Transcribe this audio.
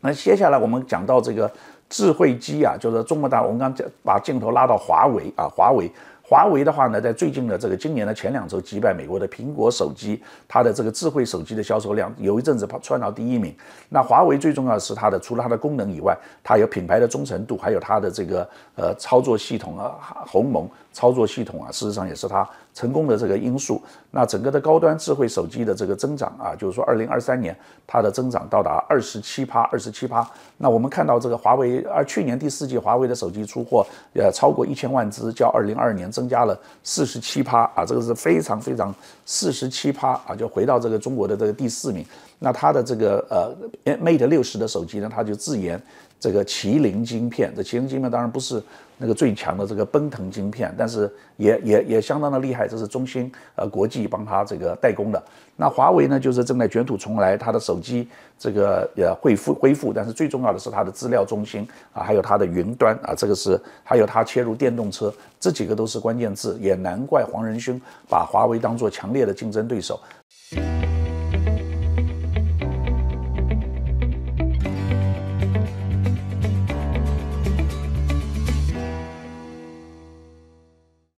那接下来我们讲到这个智慧机啊，就是中国大陆，我们刚讲把镜头拉到华为啊，华为。华为的话呢，在最近的这个今年的前两周击败美国的苹果手机，它的这个智慧手机的销售量有一阵子窜到第一名。那华为最重要的是它的，除了它的功能以外，它有品牌的忠诚度，还有它的这个呃操作系统啊，鸿蒙操作系统啊，事实上也是它成功的这个因素。那整个的高端智慧手机的这个增长啊，就是说二零二三年它的增长到达二十七趴，二十七趴。那我们看到这个华为，而去年第四季华为的手机出货呃超过一千万只，较二零二二年。增加了四十七趴啊，这个是非常非常四十七趴啊，就回到这个中国的这个第四名。那它的这个呃 Mate 六十的手机呢，它就自研这个麒麟晶片。这麒麟晶片当然不是那个最强的这个奔腾晶片，但是也也也相当的厉害。这是中兴呃国际帮它这个代工的。那华为呢，就是正在卷土重来，它的手机这个也恢复恢复，但是最重要的是它的资料中心啊，还有它的云端啊，这个是还有它切入电动车，这几个都是关键字。也难怪黄仁勋把华为当做强烈的竞争对手。